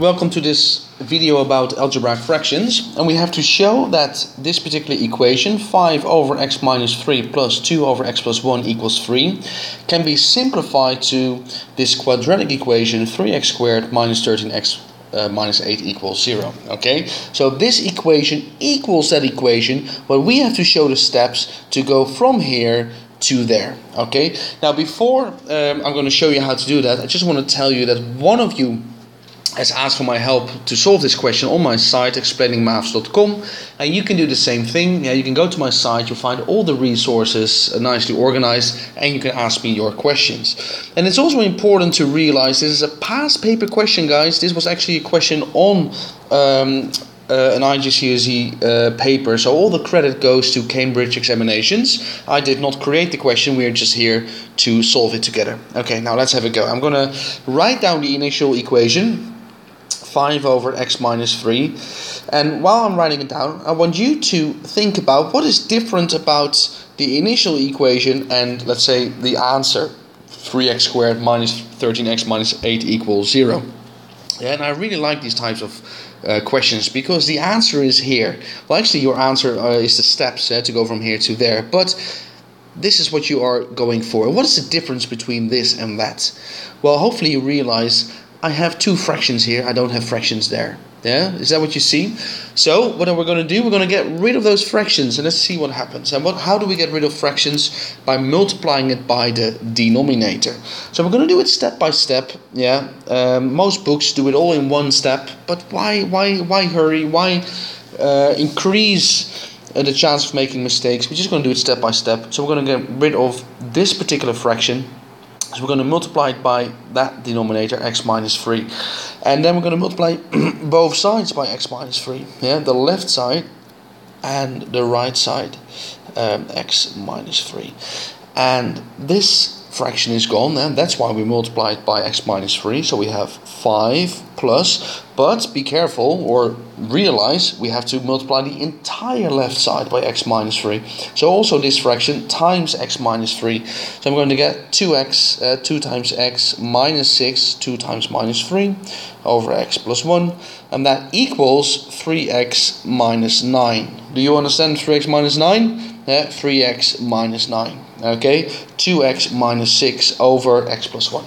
Welcome to this video about algebraic fractions and we have to show that this particular equation 5 over x minus 3 plus 2 over x plus 1 equals 3 can be simplified to this quadratic equation 3x squared minus 13x uh, minus 8 equals 0 okay? So this equation equals that equation but we have to show the steps to go from here to there okay? Now before um, I'm going to show you how to do that I just want to tell you that one of you has asked for my help to solve this question on my site explainingmaths.com and you can do the same thing. Yeah you can go to my site you'll find all the resources uh, nicely organized and you can ask me your questions. And it's also important to realize this is a past paper question guys. This was actually a question on um, uh, an IGCSE uh, paper, so all the credit goes to Cambridge examinations. I did not create the question, we are just here to solve it together. Okay, now let's have a go. I'm gonna write down the initial equation 5 over x minus 3. And while I'm writing it down, I want you to think about what is different about the initial equation and, let's say, the answer 3x squared minus 13x minus 8 equals 0. Yeah, and I really like these types of uh, questions because the answer is here. Well, actually, your answer uh, is the steps uh, to go from here to there, but this is what you are going for. What is the difference between this and that? Well, hopefully, you realize I have two fractions here, I don't have fractions there. Yeah, is that what you see? So what are we going to do? We're going to get rid of those fractions and let's see what happens. And what? How do we get rid of fractions? By multiplying it by the denominator. So we're going to do it step by step. Yeah, um, most books do it all in one step. But why? Why? Why hurry? Why uh, increase uh, the chance of making mistakes? We're just going to do it step by step. So we're going to get rid of this particular fraction so we're going to multiply it by that denominator, x minus 3. And then we're going to multiply both sides by x minus 3. Yeah, the left side and the right side, um, x minus 3. And this fraction is gone and that's why we multiply it by x minus 3 so we have 5 plus. But be careful or realize we have to multiply the entire left side by x minus 3 so also this fraction times x minus 3 so I'm going to get 2x uh, 2 times x minus 6 2 times minus 3 over x plus 1 and that equals 3x minus 9 do you understand 3x minus 9 yeah, 3x minus 9 okay 2x minus 6 over x plus 1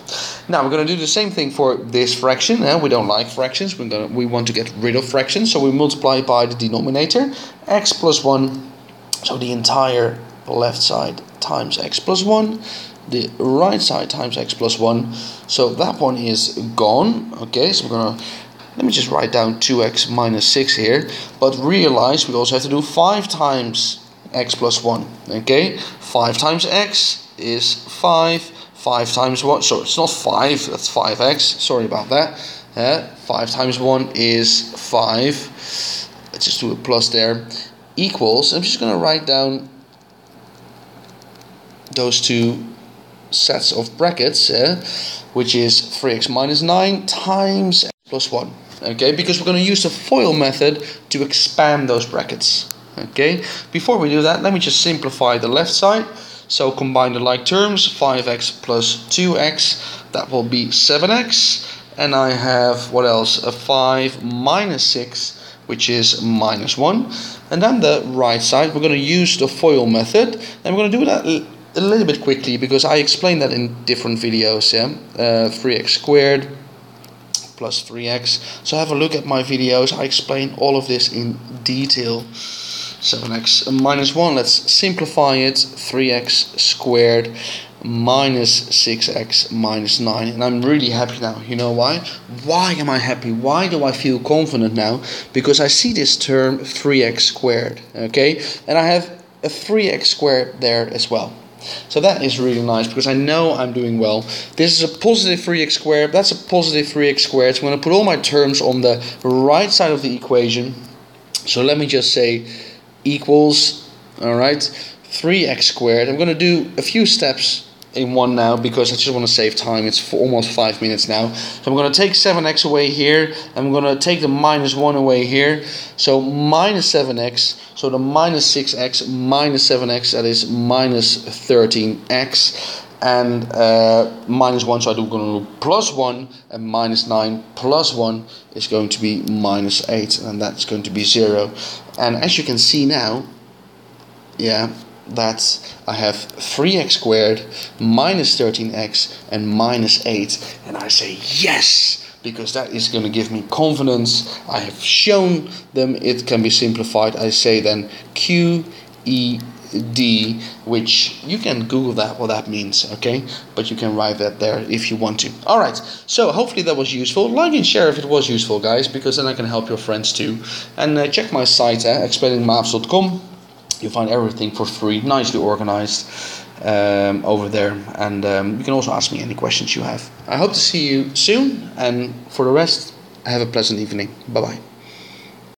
now we're going to do the same thing for this fraction eh? we don't like fractions. We're going to, we want to get rid of fractions so we multiply by the denominator. X plus 1 so the entire left side times x plus 1 the right side times x plus 1 so that one is gone okay? So we're going to let me just write down 2x minus 6 here but realize we also have to do 5 times x plus 1 okay? 5 times x is 5 5 times 1 so it's not 5 that's 5x sorry about that. Uh, 5 times 1 is 5 let's just do a plus there. Equals I'm just going to write down those two sets of brackets uh, which is 3x minus 9 times x plus 1 okay? Because we're going to use the FOIL method to expand those brackets Okay, before we do that, let me just simplify the left side. So combine the like terms, 5x plus 2x, that will be 7x. And I have, what else, a 5 minus 6, which is minus 1. And then the right side, we're going to use the FOIL method. And we're going to do that a little bit quickly because I explained that in different videos. Yeah, uh, 3x squared plus 3x. So have a look at my videos. I explain all of this in detail. 7x minus 1. Let's simplify it. 3x squared minus 6x minus 9. And I'm really happy now. You know why? Why am I happy? Why do I feel confident now? Because I see this term 3x squared. Okay? And I have a 3x squared there as well. So that is really nice because I know I'm doing well. This is a positive 3x squared. That's a positive 3x squared. So I'm going to put all my terms on the right side of the equation. So let me just say equals, all right, 3x squared. I'm going to do a few steps in one now because I just want to save time. It's for almost five minutes now. So I'm going to take 7x away here. I'm going to take the minus 1 away here. So minus 7x. So the minus 6x minus 7x, that is minus 13x. And uh, minus 1, so I do going to plus 1, and minus 9 plus 1 is going to be minus 8, and that's going to be 0. And as you can see now, yeah, that I have 3x squared minus 13x and minus 8, and I say yes! Because that is going to give me confidence. I have shown them it can be simplified. I say then q e D, which you can Google that what that means, okay? But you can write that there if you want to. All right, so hopefully that was useful. Like and share if it was useful, guys, because then I can help your friends too. And uh, check my site, uh, explainingmaths.com. You'll find everything for free, nicely organized um, over there. And um, you can also ask me any questions you have. I hope to see you soon, and for the rest, have a pleasant evening. Bye bye.